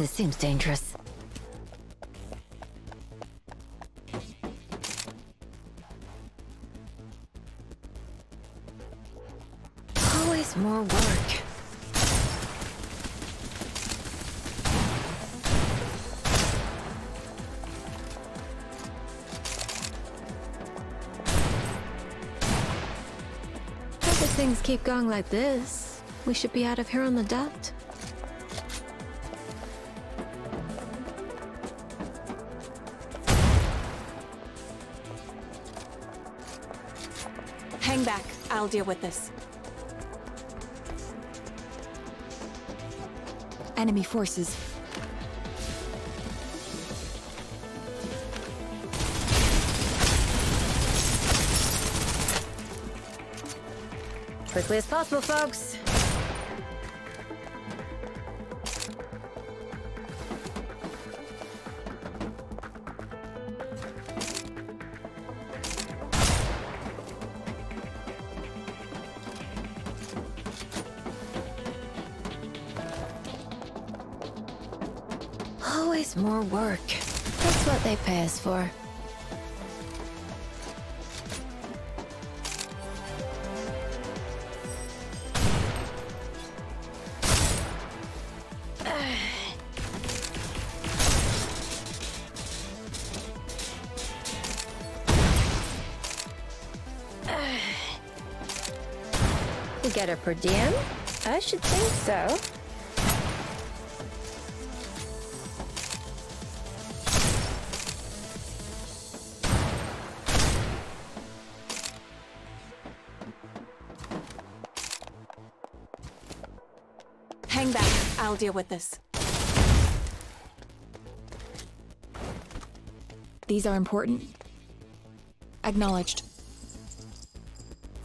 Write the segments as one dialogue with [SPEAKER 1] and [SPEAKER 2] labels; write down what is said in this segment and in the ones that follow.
[SPEAKER 1] This seems dangerous. Always more work. If things keep going like this, we should be out of here on the dot.
[SPEAKER 2] Back. I'll deal with this. Enemy forces.
[SPEAKER 1] Quickly as possible, folks. Always more work. That's what they pay us for. We get a per diem? I should think so.
[SPEAKER 2] Hang back. I'll deal with this. These are important. Acknowledged.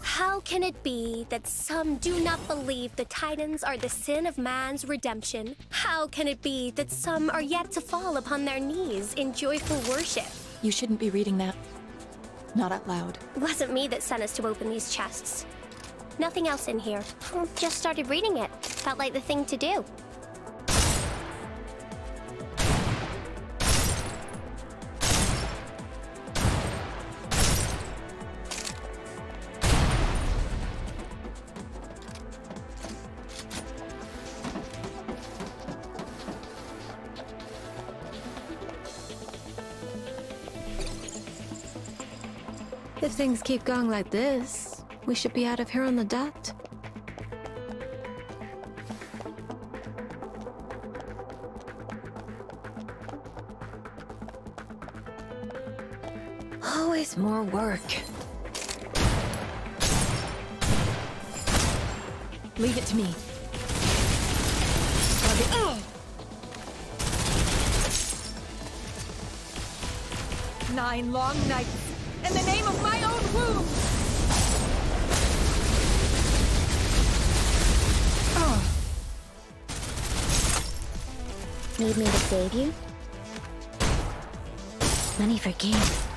[SPEAKER 3] How can it be that some do not believe the Titans are the sin of man's redemption? How can it be that some are yet to fall upon their knees in joyful worship?
[SPEAKER 2] You shouldn't be reading that. Not out loud.
[SPEAKER 3] It wasn't me that sent us to open these chests. Nothing else in here. Just started reading it. Felt like the thing to do.
[SPEAKER 1] If things keep going like this, we should be out of here on the dot. Always more work.
[SPEAKER 2] Leave it to me. Nine long nights in the name of my own womb.
[SPEAKER 3] Need me to save you?
[SPEAKER 1] Money for games.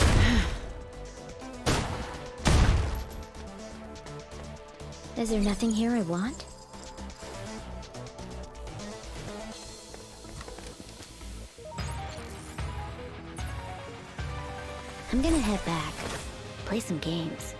[SPEAKER 3] Is there nothing here I want? I'm gonna head back. Play some games.